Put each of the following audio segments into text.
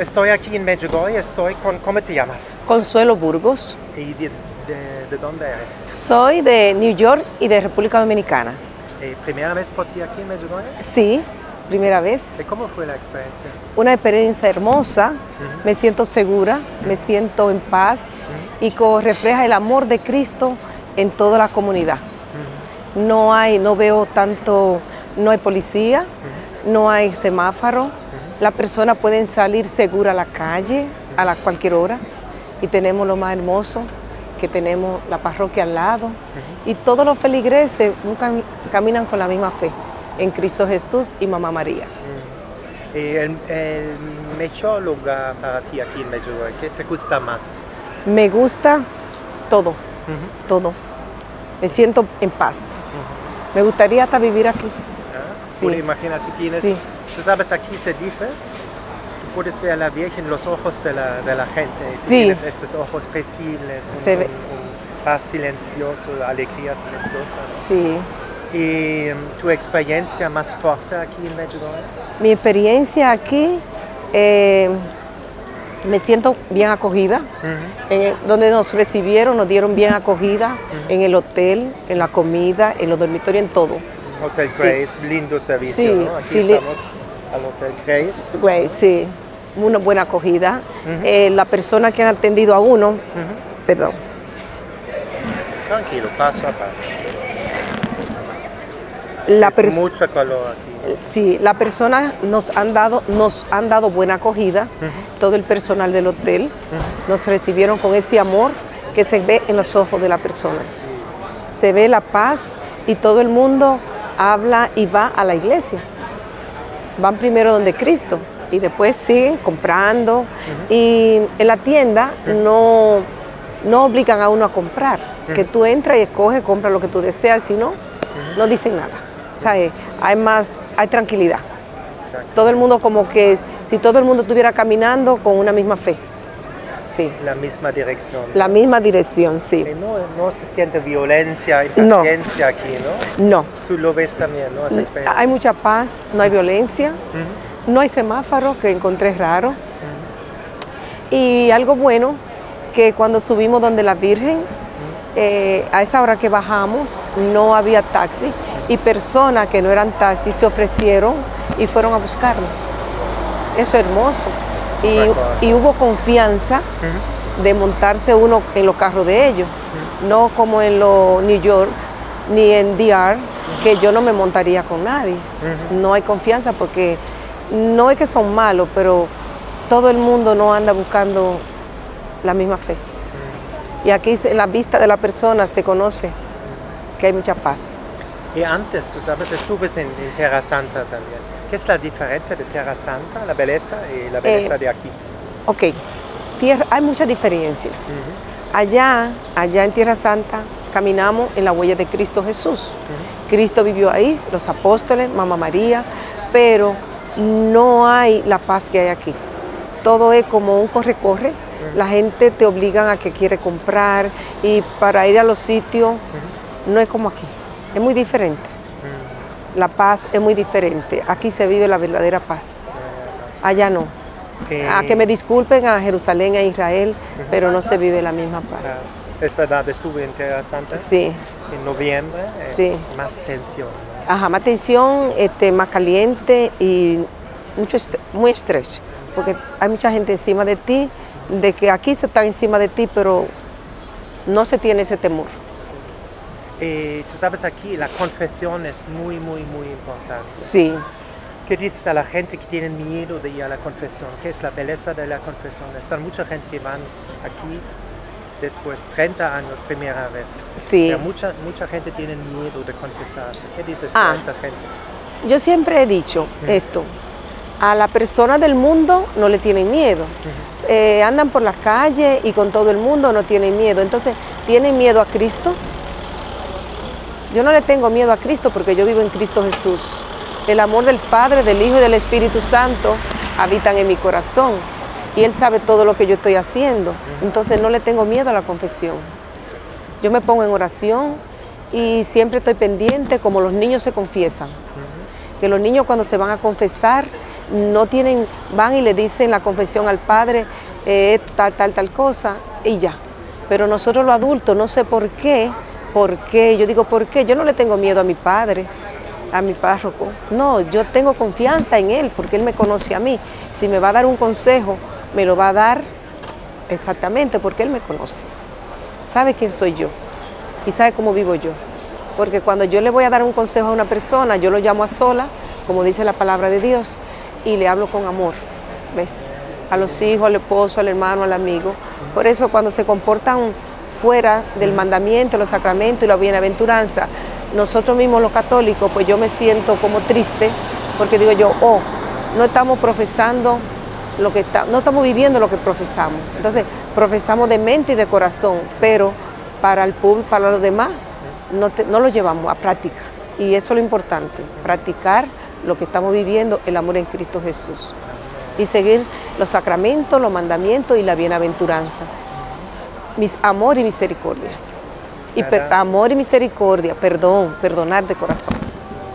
Estoy aquí en Medjugorje, estoy con, ¿cómo te llamas? Consuelo Burgos. ¿Y de, de- de dónde eres? Soy de New York y de República Dominicana. Eh, ¿Primera vez por ti aquí en Medjugorje? Sí, primera vez. ¿Y ¿Cómo fue la experiencia? Una experiencia hermosa. Me siento segura, me siento en paz y co- refleja el amor de Cristo en toda la comunidad. No hay, no veo tanto, no hay policía, no hay semáforo. Las personas pueden salir segura a la calle a la cualquier hora y tenemos lo más hermoso que tenemos la parroquia al lado y todos los feligreses cam- caminan con la misma fe en Cristo Jesús y Mamá María. Eh, el, el mejor lugar para ti aquí en ¿qué te gusta más? Me gusta todo, todo. Me siento en paz. Me gustaría hasta vivir aquí. ¿Ah? Sí. Tú tienes, Sí. Tú sabes, aquí se dice, tú puedes ver a la Virgen en los ojos de la, de la gente. Sí. Tienes estos ojos visibles, un, Se ve. un- un paz silencioso, alegría silenciosa. Sí. ¿Y mm, tu experiencia más fuerte aquí en Medjugorje? Mi experiencia aquí, eh, me siento bien acogida. Donde nos recibieron, nos dieron bien acogida en el hotel, en la comida, en los dormitorios, en todo. Hotel Sí. Grace, lindo servicio, Sí, ¿no? Aquí sí, estamos al Hotel Grace. Güey, sí, una buena acogida. Eh, la persona que han atendido a uno, perdón, Tranquilo, paso a paso. la es mucho calor aquí. Sí, la persona nos han dado, nos han dado buena acogida, todo el personal del hotel, nos recibieron con ese amor que se ve en los ojos de la persona. Se ve la paz y todo el mundo habla y va a la iglesia. Van primero donde Cristo y después siguen comprando y en la tienda no, no obligan a uno a comprar, que tú entras y escoges, compras lo que tú deseas, si no, no dicen nada. O sea, eh, hay más, hay tranquilidad. Exacto. Todo el mundo como que si todo el mundo estuviera caminando con una misma fe. Sí, La misma dirección. la misma dirección, sí. Y no, no se siente violencia, No. impaciencia aquí, ¿no? No, Tú lo ves también, ¿no? Esa experiencia. hay mucha paz, no hay violencia, no hay semáforo, que encontré raro. Y algo bueno, que cuando subimos donde la Virgen, eh, a esa hora que bajamos, no había taxi y personas que no eran taxi se ofrecieron y fueron a buscarnos. Eso es hermoso. Y, hubo confianza de montarse uno en los carros de ellos, no como en los New York ni en DR, que yo no me montaría con nadie. No hay confianza porque no es que son malos, pero todo el mundo no anda buscando la misma fe. Y aquí en la vista de la persona se conoce que hay mucha paz. Y antes, tú sabes, estuve en, en Tierra Santa también. ¿Qué es la diferencia de Tierra Santa, la belleza, y la belleza Eh, de aquí? Ok, tierra, hay mucha diferencia. Allá, allá en Tierra Santa, caminamos en la huella de Cristo Jesús. Cristo vivió ahí, los apóstoles, Mamá María, pero no hay la paz que hay aquí. Todo es como un corre-corre. La gente te obligan a que quiere comprar y para ir a los sitios no es como aquí. Es muy diferente. La paz es muy diferente. Aquí se vive la verdadera paz. Allá no. A que me disculpen a Jerusalén, a Israel, pero no se vive la misma paz. Es verdad, estuve en Tierra Santa Sí, en noviembre, es Sí. más tensión. ¿no? ajá, más tensión, este, más caliente y mucho est- muy estrés, porque hay mucha gente encima de ti, de que aquí se está encima de ti, pero no se tiene ese temor. Eh, tú sabes, aquí la confesión es muy, muy, muy importante. Sí, ¿Qué dices a la gente que tiene miedo de ir a la confesión? ¿Qué es la belleza de la confesión? Está mucha gente que van aquí después 30 años, primera vez. sí. Pero mucha, mucha gente tiene miedo de confesarse. ¿Qué dices Ah. a esta gente? Yo siempre he dicho esto, a la persona del mundo no le tienen miedo. Eh, andan por las calles y con todo el mundo no tienen miedo. Entonces, ¿tienen miedo a Cristo? Yo no le tengo miedo a Cristo porque yo vivo en Cristo Jesús. El amor del Padre, del Hijo y del Espíritu Santo habitan en mi corazón. Y Él sabe todo lo que yo estoy haciendo. Entonces no le tengo miedo a la confesión. Yo me pongo en oración y siempre estoy pendiente como los niños se confiesan. Que los niños cuando se van a confesar no tienen, van y le dicen la confesión al padre, eh, tal, tal, tal cosa, y ya. Pero nosotros los adultos, no sé por qué, por qué, yo digo, ¿por qué? Yo no le tengo miedo a mi padre, a mi párroco. No, yo tengo confianza en él porque él me conoce a mí. Si me va a dar un consejo, me lo va a dar exactamente porque él me conoce. Sabe quién soy yo y sabe cómo vivo yo. Porque cuando yo le voy a dar un consejo a una persona, yo lo llamo a sola, como dice la palabra de Dios, y le hablo con amor. ¿Ves? A los hijos, al esposo, al hermano, al amigo. Por eso cuando se comportan fuera del mandamiento, los sacramentos y la bienaventuranza, nosotros mismos los católicos, pues yo me siento como triste, porque digo yo, oh, no estamos profesando lo que está, no estamos viviendo lo que profesamos. Entonces, profesamos de mente y de corazón, pero para el público, para los demás, no, no lo llevamos a práctica. Y eso es lo importante, practicar lo que estamos viviendo, el amor en Cristo Jesús. Y seguir los sacramentos, los mandamientos y la bienaventuranza. Mis amor y misericordia. Y amor y misericordia, perdón, perdonar de corazón.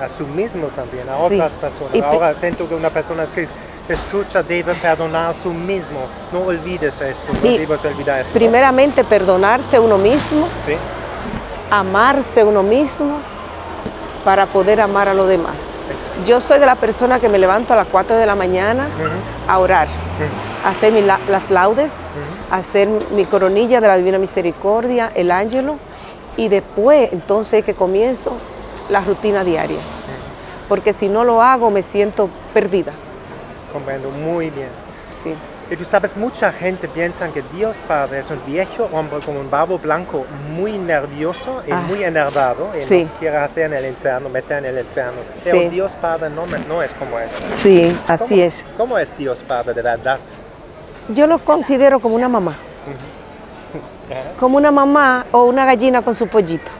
A su mismo también, a otras personas. Ahora siento que una persona que escucha debe perdonar a su mismo. No olvides esto, no debes olvidar esto. Primeramente, perdonarse uno mismo, ¿Sí? amarse uno mismo para poder amar a los demás. Yo soy de la persona que me levanto a las 4 de la mañana a orar, hacer las laudes, a hacer mi coronilla de la Divina Misericordia, el ángelo, y después entonces que comienzo la rutina diaria. Porque si no lo hago me siento perdida. Comprendo muy bien. Sí. Y tú sabes, mucha gente piensa que Dios Padre es un viejo hombre con un barbo blanco muy nervioso y ah, muy enervado y nos quiere hacer en el infierno, meter en el infierno. Pero Dios Padre no, no es como es. Sí, así es. ¿Cómo es Dios Padre de verdad? Yo lo considero como una mamá. como una mamá o una gallina con su pollito,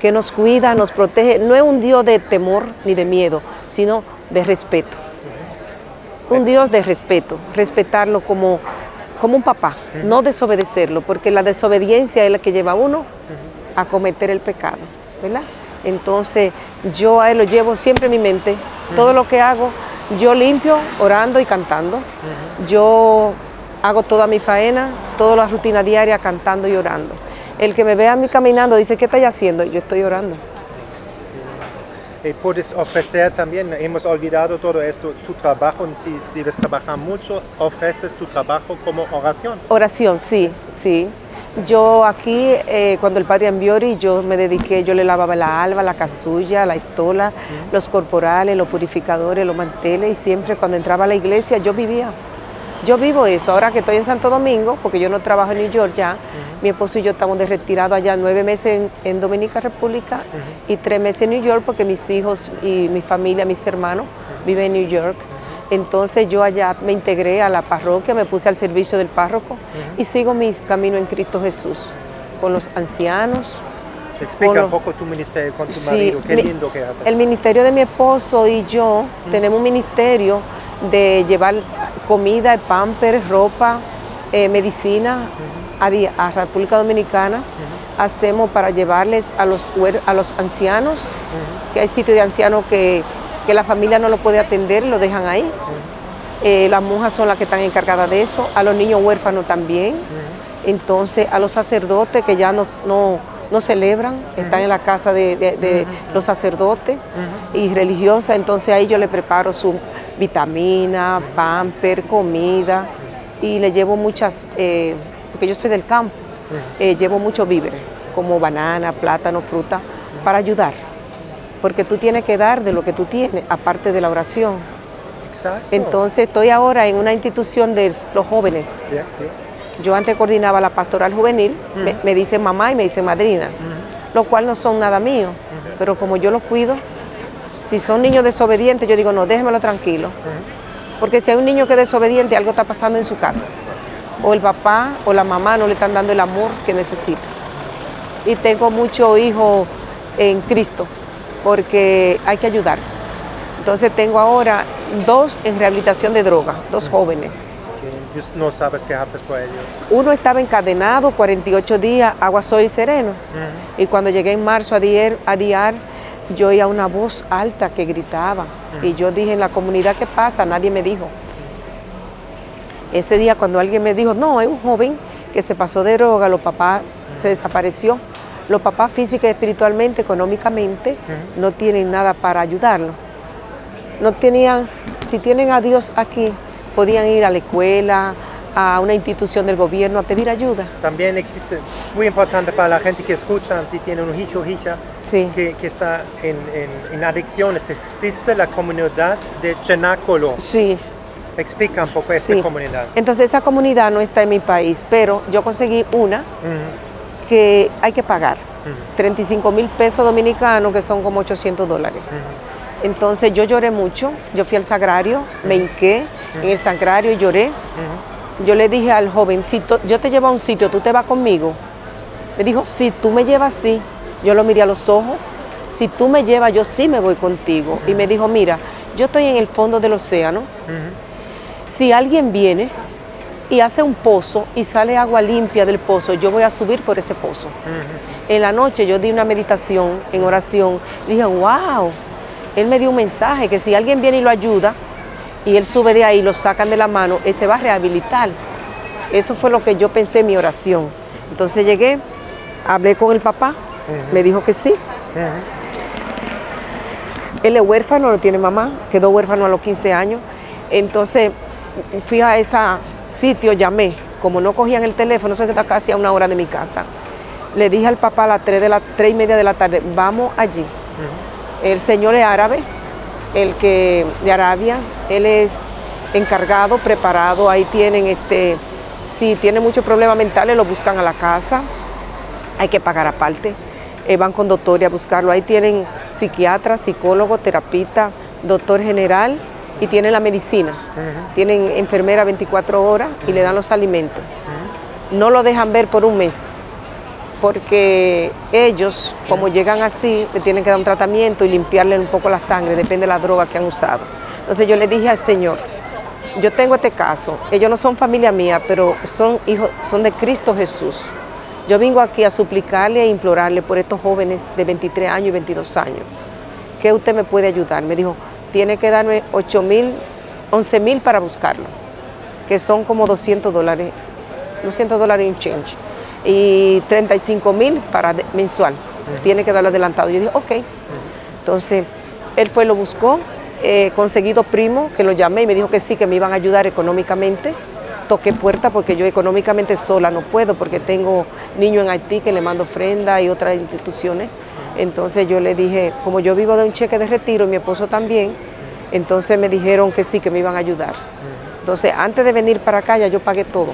que nos cuida, nos protege. No es un Dios de temor ni de miedo, sino de respeto. Un Dios de respeto, respetarlo como, como un papá, no desobedecerlo, porque la desobediencia es la que lleva a uno a cometer el pecado, ¿verdad? Entonces yo a él lo llevo siempre en mi mente, todo lo que hago, yo limpio orando y cantando, yo hago toda mi faena, toda la rutina diaria cantando y orando. El que me vea a mí caminando dice, ¿qué estás haciendo? Yo estoy orando. Y puedes ofrecer también, hemos olvidado todo esto, tu trabajo, si debes trabajar mucho, ofreces tu trabajo como oración. Oración, sí, sí. Yo aquí, eh, cuando el padre Ambiori, yo me dediqué, yo le lavaba la alba, la casulla, la estola, los corporales, los purificadores, los manteles, y siempre cuando entraba a la iglesia yo vivía. Yo vivo eso, ahora que estoy en Santo Domingo, porque yo no trabajo en New York ya, mi esposo y yo estamos de retirado allá nueve meses en, Dominica República y tres meses en New York porque mis hijos y mi familia, mis hermanos viven en New York. Entonces yo allá me integré a la parroquia, me puse al servicio del párroco y sigo mi camino en Cristo Jesús, con los ancianos. Explica un poco tu ministerio con tu marido, qué lindo que haces. El ministerio de mi esposo y yo tenemos un ministerio de llevar comida, pamper, ropa, eh, medicina a, a, República Dominicana. Hacemos para llevarles a los, a los ancianos, que hay sitios de ancianos que, la familia no lo puede atender, lo dejan ahí. Eh, las monjas son las que están encargadas de eso, a los niños huérfanos también. Entonces, a los sacerdotes que ya no, no, celebran, están en la casa de, de los sacerdotes y religiosas, entonces ahí yo le preparo su vitamina, pamper, comida y le llevo muchas, eh, porque yo soy del campo, eh, llevo muchos víveres, como banana, plátano, fruta, para ayudar. Porque tú tienes que dar de lo que tú tienes, aparte de la oración. Exacto. Entonces estoy ahora en una institución de los jóvenes. Yo antes coordinaba la pastoral juvenil, me, dice mamá y me dice madrina, lo cual no son nada mío, pero como yo los cuido, si son niños desobedientes, yo digo, no, déjemelo tranquilo. Porque si hay un niño que es desobediente, algo está pasando en su casa. O el papá o la mamá no le están dando el amor que necesita. Y tengo muchos hijos en Cristo, porque hay que ayudar. Entonces tengo ahora dos en rehabilitación de droga, dos jóvenes. No sabes qué haces por ellos. Uno estaba encadenado 48 días, agua, sol y sereno. Y cuando llegué en marzo a Diar, a Diar yo oía una voz alta que gritaba. Y yo dije, en la comunidad, ¿qué pasa? Nadie me dijo. Ese día cuando alguien me dijo, no, hay un joven que se pasó de droga, los papás se desapareció. Los papás física y espiritualmente, económicamente, no tienen nada para ayudarlo. No tenían, si tienen a Dios aquí, podían ir a la escuela, a una institución del gobierno a pedir ayuda. También existe, muy importante para la gente que escuchan, si tienen un hijo o hija que, que, está en, en, adicciones, existe la comunidad de Chenácolo. Sí. Explica un poco esta comunidad. Entonces esa comunidad no está en mi país, pero yo conseguí una que hay que pagar. 35 mil pesos dominicanos, que son como 800 dólares. Entonces yo lloré mucho, yo fui al sagrario, me hinqué en el sagrario y lloré. Yo le dije al jovencito, yo te llevo a un sitio, tú te vas conmigo. Me dijo, si tú me llevas así, yo lo miré a los ojos, si tú me llevas, yo sí me voy contigo. Y me dijo, mira, yo estoy en el fondo del océano. Si alguien viene y hace un pozo y sale agua limpia del pozo, yo voy a subir por ese pozo. En la noche yo di una meditación en oración. dije, wow, él me dio un mensaje que si alguien viene y lo ayuda y él sube de ahí, lo sacan de la mano, él se va a rehabilitar. Eso fue lo que yo pensé en mi oración. Entonces llegué, hablé con el papá, me dijo que sí. Él es huérfano, no tiene mamá, quedó huérfano a los 15 años. Entonces fui a ese sitio, llamé, como no cogían el teléfono, eso está casi a una hora de mi casa. Le dije al papá a las 3, de la, 3 y media de la tarde, vamos allí. El señor es árabe, el que de Arabia, él es encargado, preparado, ahí tienen este, si tiene muchos problemas mentales lo buscan a la casa, hay que pagar aparte, eh, van con doctores a buscarlo, ahí tienen psiquiatra, psicólogo, terapista, doctor general y tienen la medicina. Tienen enfermera 24 horas y le dan los alimentos. No lo dejan ver por un mes, porque ellos, como llegan así, le tienen que dar un tratamiento y limpiarle un poco la sangre, depende de la droga que han usado. Entonces yo le dije al Señor, yo tengo este caso, ellos no son familia mía, pero son hijos, son de Cristo Jesús. Yo vengo aquí a suplicarle e implorarle por estos jóvenes de 23 años y 22 años. ¿Qué usted me puede ayudar? Me dijo, tiene que darme 8 mil, 11 mil para buscarlo, que son como 200 dólares, 200 dólares en change, y 35 mil para mensual, tiene que darlo adelantado. Yo dije, ok. Entonces, él fue, lo buscó, eh, conseguido primo, que lo llamé y me dijo que sí, que me iban a ayudar económicamente. Toqué puerta porque yo económicamente sola no puedo, porque tengo niños en Haití que le mando ofrenda y otras instituciones. Entonces yo le dije, como yo vivo de un cheque de retiro, mi esposo también, entonces me dijeron que sí, que me iban a ayudar. Entonces antes de venir para acá ya yo pagué todo,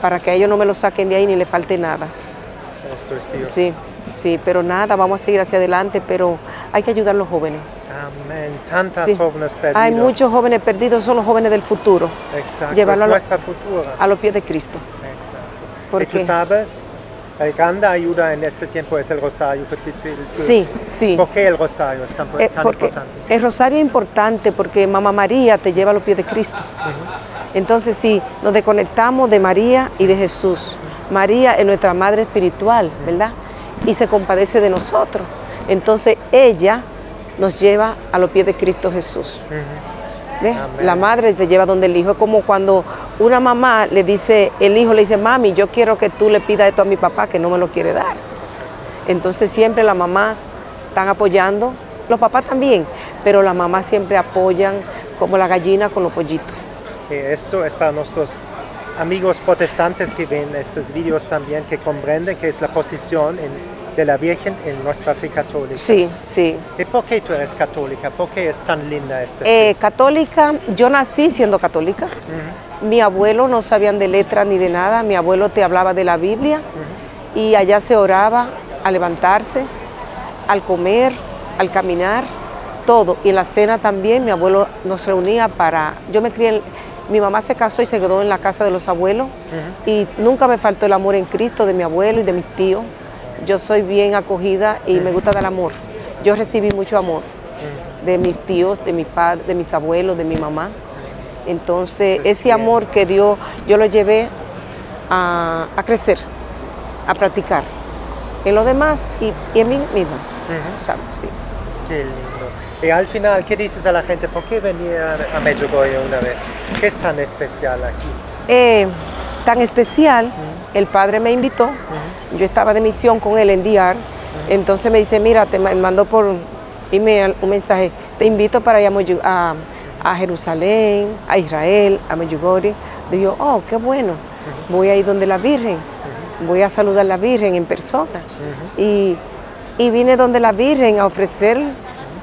para que ellos no me lo saquen de ahí ni le falte nada. Es Sí, sí, pero nada, vamos a seguir hacia adelante, pero hay que ayudar a los jóvenes. Amén. Tantas jóvenes perdidos. Hay muchos jóvenes perdidos, son los jóvenes del futuro. Exacto. Llevarlo a, nuestra futuro. a los pies de Cristo. Exacto. ¿Y tú sabes? El grande ayuda en este tiempo es el rosario. sí, sí. ¿Por qué el rosario es tan, eh, importante? El rosario es importante porque Mamá María te lleva a los pies de Cristo. Entonces, sí, nos desconectamos de María y de Jesús. María es nuestra madre espiritual, ¿verdad? Y se compadece de nosotros. Entonces, ella nos lleva a los pies de Cristo Jesús. La madre te lleva donde el hijo. Es como cuando una mamá le dice, el hijo le dice, mami, yo quiero que tú le pidas esto a mi papá que no me lo quiere dar. Entonces siempre la mamá están apoyando, los papás también, pero la mamá siempre apoyan como la gallina con los pollitos. Esto es para nuestros amigos protestantes que ven estos vídeos también, que comprenden que es la posición en de la Virgen en nuestra fe católica. Sí, sí. ¿Y por qué tú eres católica? ¿Por qué es tan linda esta eh, Católica, yo nací siendo católica. Mi abuelo no sabían de letra ni de nada. Mi abuelo te hablaba de la Biblia y allá se oraba al levantarse, al comer, al caminar, todo. Y en la cena también mi abuelo nos reunía para... Yo me crié... mi mamá se casó y se quedó en la casa de los abuelos y nunca me faltó el amor en Cristo de mi abuelo y de mis tíos yo soy bien acogida y me gusta dar amor. Yo recibí mucho amor de mis tíos, de mis padres, de mis abuelos, de mi mamá. Entonces, ese amor que Dios, yo lo llevé a, crecer, a practicar en lo demás y, y en mí misma. Agustín. Qué lindo. Y al final, ¿qué dices a la gente? ¿Por qué venir a Medjugorje una vez? ¿Qué es tan especial aquí? Eh, tan especial, el padre me invitó, yo estaba de misión con él en Diar, entonces me dice, mira, te mandó por email un mensaje, te invito para ir a, a, Jerusalén, a Israel, a Medjugorje. Digo, oh, qué bueno, voy a ir donde la Virgen, voy a saludar a la Virgen en persona. y, y vine donde la Virgen a ofrecer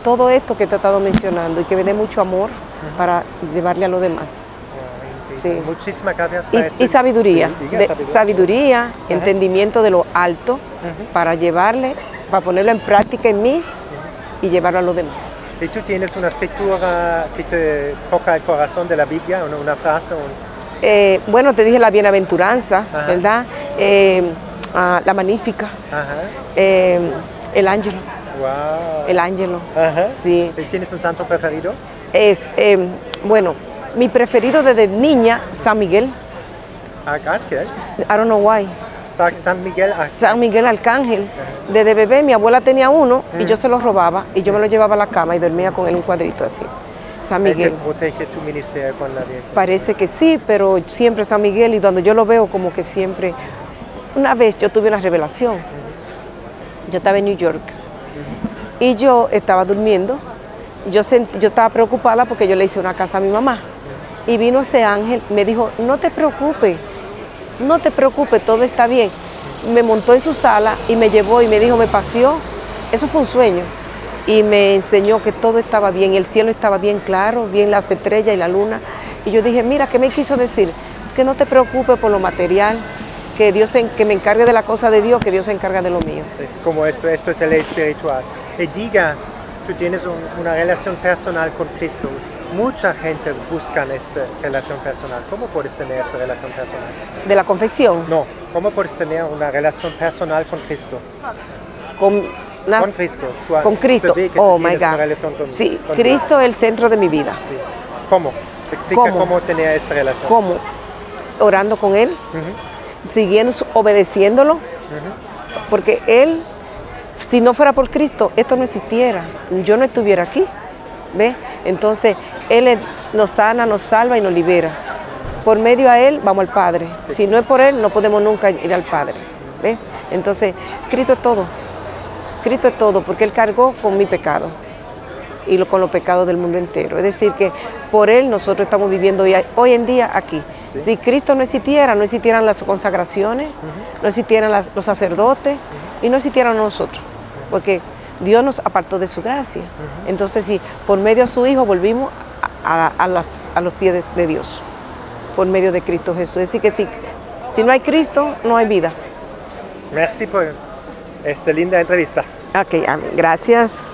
todo esto que te he estado mencionando y que me dé mucho amor para llevarle a los demás. Sí. Muchísimas gracias. Y, este sabiduría, sabiduría, entendimiento de lo alto para llevarle, para ponerlo en práctica en mí y llevarlo a los demás. ¿Y tú tienes una escritura que te toca el corazón de la Biblia, una, una frase? Eh, bueno, te dije la bienaventuranza, ¿verdad? Eh, ah, la magnífica, eh, el ángel. Wow. El ángelo. Sí. ¿Tienes un santo preferido? Es, bueno, mi preferido desde niña, San Miguel. Arcángel. I don't know why. San Miguel Arcángel. San Miguel Arcángel. Desde bebé mi abuela tenía uno y yo se lo robaba y yo me lo llevaba a la cama y dormía con él un cuadrito así. San Miguel. protege tu ministerio con la Virgen? Parece que sí, pero siempre San Miguel y cuando yo lo veo como que siempre... Una vez yo tuve una revelación. Yo estaba en New York y yo estaba durmiendo. Yo, yo estaba preocupada porque yo le hice una casa a mi mamá. Y vino ese ángel, me dijo, no te preocupes, no te preocupes, todo está bien. Me montó en su sala y me llevó y me dijo, me paseó. Eso fue un sueño. Y me enseñó que todo estaba bien, el cielo estaba bien claro, bien las estrellas y la luna. Y yo dije, mira, ¿qué me quiso decir? Que no te preocupes por lo material, que Dios que me encargue de la cosa de Dios, que Dios se encarga de lo mío. Es como esto, esto es el espiritual. Y diga, tú tienes una relación personal con Cristo mucha gente busca esta relación personal. ¿Cómo puedes tener esta relación personal? ¿De la confesión? No, ¿cómo puedes tener una relación personal con Cristo? Con, con Cristo. con Cristo. oh my God. sí, Cristo es el centro de mi vida. ¿Cómo? Explica cómo, tener esta relación. ¿Cómo? Orando con Él, siguiendo, obedeciéndolo, porque Él, si no fuera por Cristo, esto no existiera. Yo no estuviera aquí. ¿Ve? Entonces, Él nos sana, nos salva y nos libera. Por medio a Él vamos al Padre. Si no es por Él, no podemos nunca ir al Padre. ¿Ves? Entonces, Cristo es todo. Cristo es todo, porque Él cargó con mi pecado y con los pecados del mundo entero. Es decir, que por Él nosotros estamos viviendo hoy, en día aquí. Si Cristo no existiera, no existieran las consagraciones, no existieran los sacerdotes y no existieran nosotros. Porque Dios nos apartó de su gracia. Entonces, si por medio de su Hijo volvimos a, los pies de, Dios, por medio de Cristo Jesús. Es decir, que si, si no hay Cristo, no hay vida. Merci por esta linda entrevista. Ok, gracias.